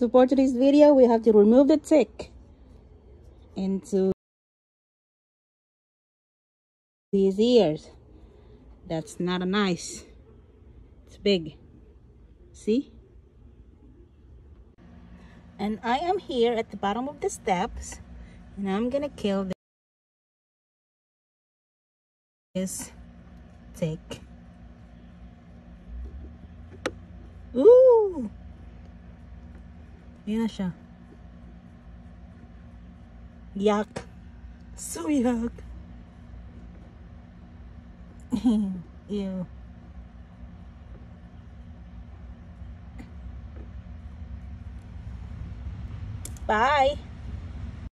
So for today's video, we have to remove the tick into these ears. That's not a nice. It's big. See? And I am here at the bottom of the steps and I'm gonna kill this tick. Ayan na siya. Yuck. So yuck. Ew. Bye.